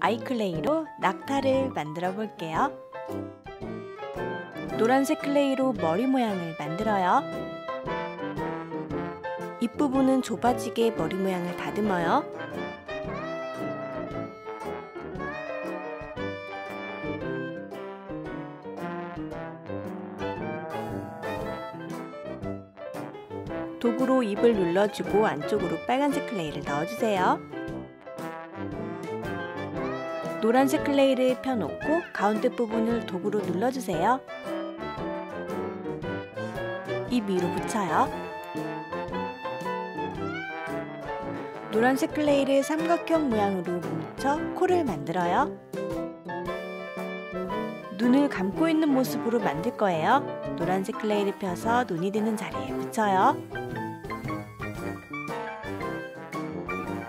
아이클레이로 낙타를 만들어 볼게요. 노란색 클레이로 머리 모양을 만들어요. 입부분은 좁아지게 머리 모양을 다듬어요. 도구로 입을 눌러주고 안쪽으로 빨간색 클레이를 넣어주세요. 노란색 클레이를 펴놓고 가운데 부분을 도구로 눌러주세요. 입 위로 붙여요. 노란색 클레이를 삼각형 모양으로 뭉쳐 코를 만들어요. 눈을 감고 있는 모습으로 만들 거예요. 노란색 클레이를 펴서 눈이 드는 자리에 붙여요.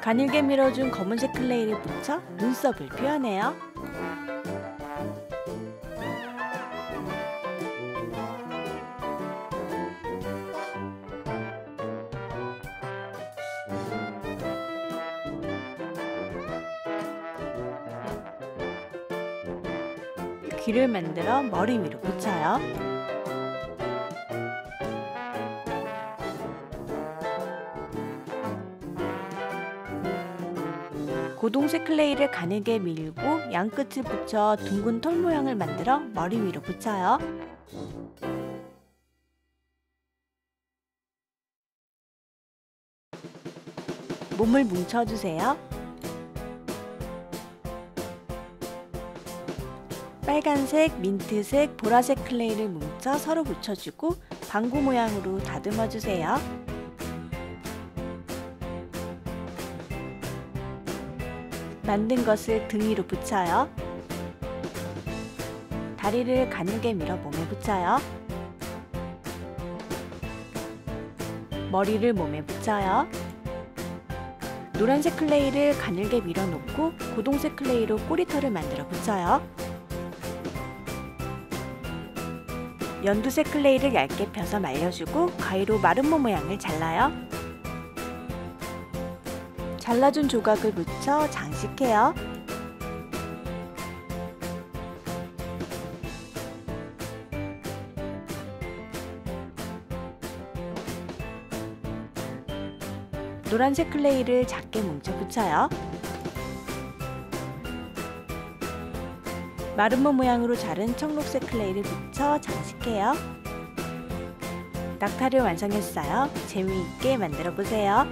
가늘게 밀어준 검은색 클레이를 붙여 눈썹을 표현해요. 귀를 만들어 머리 위로 붙여요. 고동색 클레이를 가늘게 밀고 양끝을 붙여 둥근 털 모양을 만들어 머리 위로 붙여요. 몸을 뭉쳐주세요. 빨간색, 민트색, 보라색 클레이를 뭉쳐 서로 붙여주고 방구 모양으로 다듬어주세요. 만든 것을 등 위로 붙여요. 다리를 가늘게 밀어 몸에 붙여요. 머리를 몸에 붙여요. 노란색 클레이를 가늘게 밀어 놓고 고동색 클레이로 꼬리털을 만들어 붙여요. 연두색 클레이를 얇게 펴서 말려주고 가위로 몸 모양을 잘라요. 잘라준 조각을 묻혀 장식해요. 노란색 클레이를 작게 뭉쳐 붙여요. 몸 모양으로 자른 청록색 클레이를 붙여 장식해요. 낙타를 완성했어요. 재미있게 만들어 보세요.